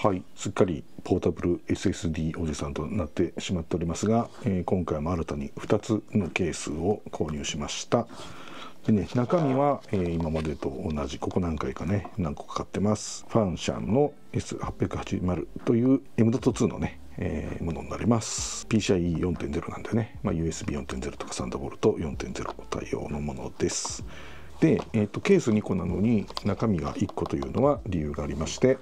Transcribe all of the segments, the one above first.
はいすっかりポータブル SSD おじさんとなってしまっておりますが、えー、今回も新たに2つのケースを購入しました。でね中身は、えー、今までと同じここ何回かね何個か買ってます。ファンシャンの S880 という M.2 のねえー、ものになります。PCIe4.0 なんでね、まあ、USB4.0 とかサンダーボルト4.0対応のものです。で、えーと、ケース2個なのに中身が1個というのは理由がありまして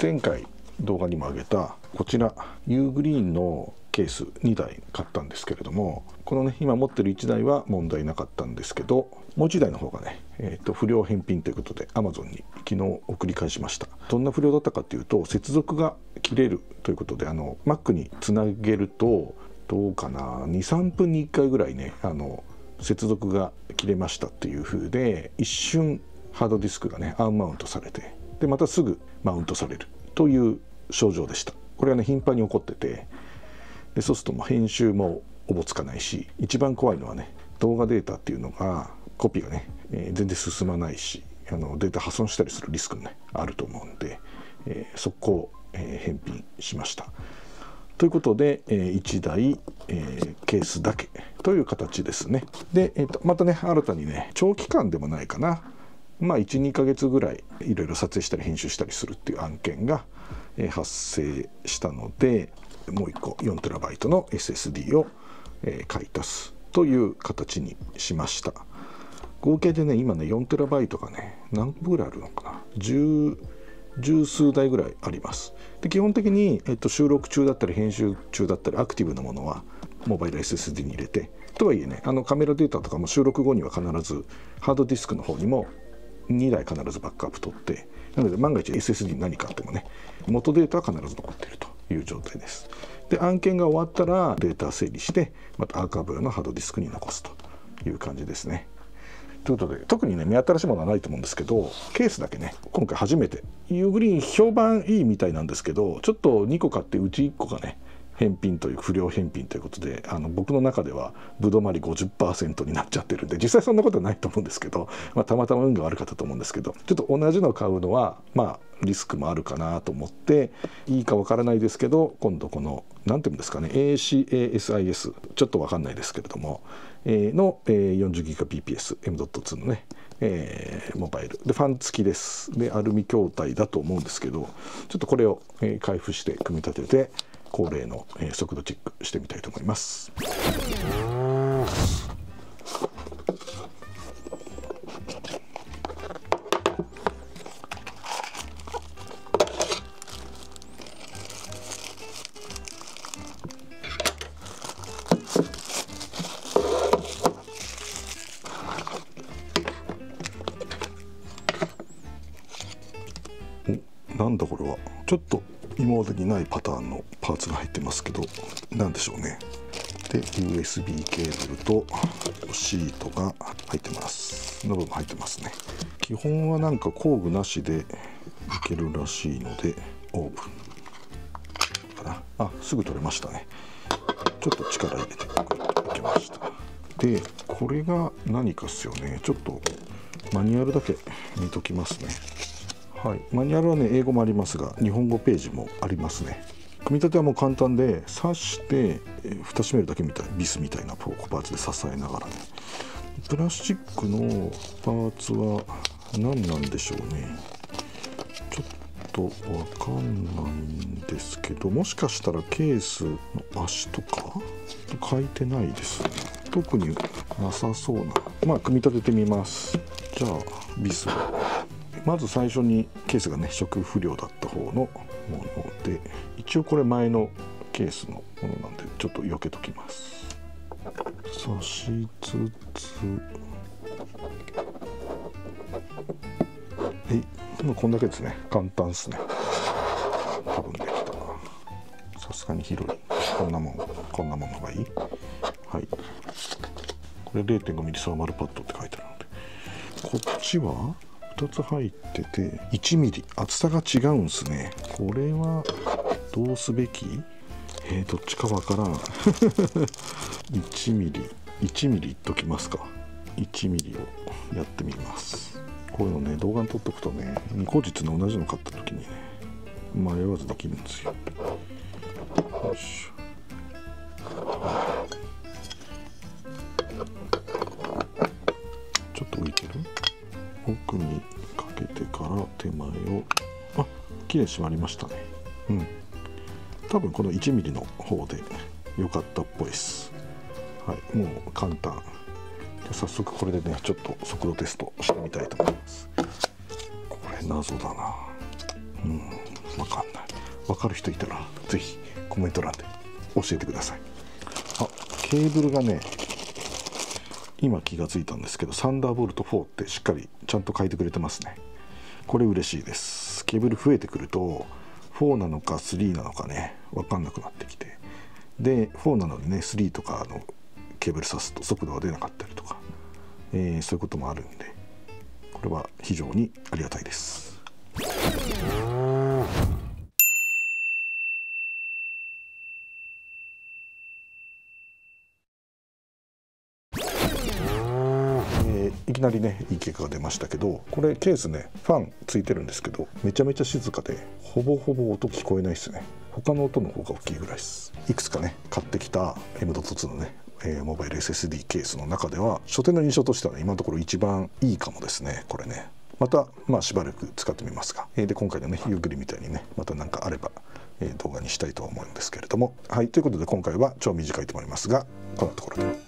前回動画にも上げたこちらユーグリーンのケース2台買ったんですけれどもこのね今持ってる1台は問題なかったんですけどもう1台の方がね、えーと、不良返品ということで Amazon に昨日送り返しました。どんな不良だったかっていうと接続が切れるということであの Mac につなげるとどうかな23分に1回ぐらいねあの接続が切れましたっていう風で一瞬ハードディスクがねアンマウントされてでまたすぐマウントされるという症状でしたこれはね頻繁に起こっててでそうするともう編集もおぼつかないし一番怖いのはね動画データっていうのがコピーがね、えー、全然進まないしあのデータ破損したりするリスクもねあると思うんで、えー、速攻、えー、返品しました。ということで、えー、1台、えー、ケースだけという形ですね。で、えーと、またね新たにね長期間でもないかなまあ12ヶ月ぐらいいろいろ撮影したり編集したりするっていう案件が、発生したのでもう1個 4TB の SSD を、買い足すという形にしました。合計でね今ね 4TB がね何個ぐらいあるのかな。10十数台ぐらいあります。で基本的に、えっと、収録中だったり編集中だったりアクティブなものはモバイル SSD に入れて。とはいえねあのカメラデータとかも収録後には必ずハードディスクの方にも2台必ずバックアップ取ってなので万が一 SSD に何かあってもね元データは必ず残っているという状態です。で案件が終わったらデータ整理してまたアーカイブ用のハードディスクに残すという感じですね。ということで特にね目新しいものはないと思うんですけどケースだけね今回初めて。ユーグリーン評判いいみたいなんですけどちょっと2個買ってうち1個がね返品という不良返品ということであの僕の中ではぶどまり50%になっちゃってるんで実際そんなことはないと思うんですけど、まあ、たまたま運が悪かったと思うんですけどちょっと同じの買うのはまあリスクもあるかなと思っていいかわからないですけど今度この何て言うんですかね ACASIS ちょっとわかんないですけれども、えー、の、40GBps M.2 のねえー、モバイル。でファン付きです。でアルミ筐体だと思うんですけどちょっとこれを、えー、開封して組み立てて恒例の、え、速度チェックしてみたいと思います。なんだこれはちょっと今までにないパターンのパーツが入ってますけど何でしょうね。で USB ケーブルとシートが入ってます。ノブも入ってますね。基本はなんか工具なしでいけるらしいのでオープンかな。あすぐ取れましたね。ちょっと力入れていけました。でこれが何かっすよね。ちょっとマニュアルだけ見ときますね。はい、マニュアルはね英語もありますが日本語ページもありますね。組み立てはもう簡単で刺して、え、蓋閉めるだけみたいビスみたいなポーパーツで支えながらね。プラスチックのパーツは何なんでしょうね。ちょっとわかんないんですけどもしかしたらケースの足とか？書いてないですね。特になさそうな。まあ組み立ててみます。じゃあビスを。まず最初にケースがね食不良だった方のもので一応これ前のケースのものなんでちょっと避けときます。刺しつつはいもこんだけですね。簡単ですね。多分できたさすがに広い。こんなもんこんなものがいい。はい。これ 0.5mm サーマルパッドって書いてあるのでこっちは2つ入ってて 1mm 厚さが違うんすね。これはどうすべき？えー、どっちかわからん。1mm1mm いっときますか。1mm をやってみます。こういうのね動画に撮っとくとね後日の同じの買った時にね迷わずできるんですよ。よいしょ。綺麗に締まりましたね。うん。多分この 1mm の方で良かったっぽいです。はい。もう簡単。早速これでねちょっと速度テストしてみたいと思います。これ謎だな。うん。分かんない。分かる人いたら是非コメント欄で教えてください。あケーブルがね今気がついたんですけどサンダーボルト4ってしっかりちゃんと書いてくれてますね。これ嬉しいです。ケーブル増えてくると4なのか3なのかね分かんなくなってきて。で4なのでね3とかのケーブル挿すと速度が出なかったりとか、えー、そういうこともあるんでこれは非常にありがたいです。いきなりねいい結果が出ましたけどこれケースねファンついてるんですけどめちゃめちゃ静かでほぼほぼ音聞こえないですね。他の音の方が大きいぐらいです。いくつかね買ってきた M.2 のねえー、モバイル SSD ケースの中では書店の印象としては、ね、今のところ一番いいかもですねこれね。またまあしばらく使ってみますが、えー、で今回のねゆっくりみたいにねまた何かあれば、えー、動画にしたいと思うんですけれども。はいということで今回は超短いと思いますがこんなところで。